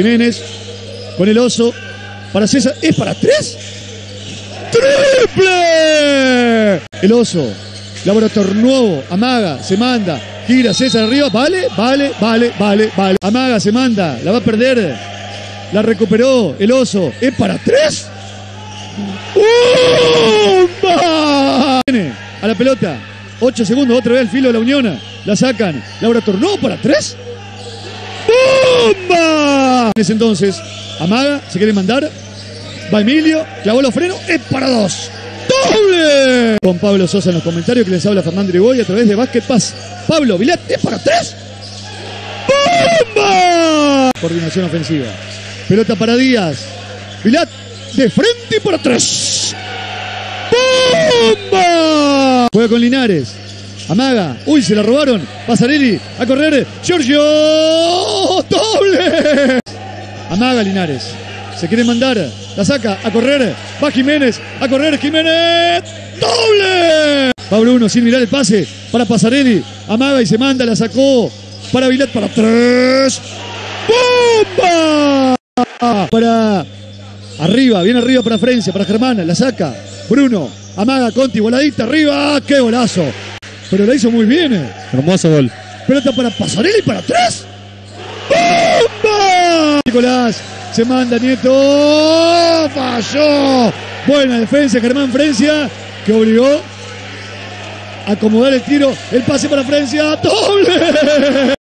Jiménez con el oso. Para César. ¿Es para tres? ¡Triple! El oso. Laboratorio nuevo. Amaga. Se manda. Gira César arriba. Vale, vale, vale, vale, vale. Amaga se manda. La va a perder. La recuperó. El oso. ¿Es para tres? Viene a la pelota. 8 segundos, otra vez al filo de la Unión. La sacan. Laura Tornó para tres. Entonces, Amaga, se quiere mandar. Va Emilio, clavó los frenos, es para dos. ¡Doble! Con Pablo Sosa en los comentarios que les habla Fernando Irigoy a través de Basket Pass. Pablo, Vilat, es para tres. ¡Bomba! Coordinación ofensiva. Pelota para Díaz. Vilat, de frente y para tres. ¡Bomba! Juega con Linares. Amaga. Uy, se la robaron. Pasarelli. A correr. Giorgio. Doble. Amaga Linares. Se quiere mandar. La saca. A correr. Va Jiménez. A correr. Jiménez. Doble. Pablo 1 sin mirar el pase. Para Pasarelli. Amaga y se manda. La sacó. Para Vilat para tres. ¡Bomba! Para arriba. Bien arriba para Francia. Para Germán. La saca. Bruno. Amaga Conti. Voladita arriba. ¡Qué golazo! Pero la hizo muy bien. eh. Hermoso gol. Pelota para Pasarelli para atrás. ¡Bomba! Nicolás se manda Nieto. Falló. Buena defensa Germán Francia que obligó a acomodar el tiro. El pase para Francia. Doble.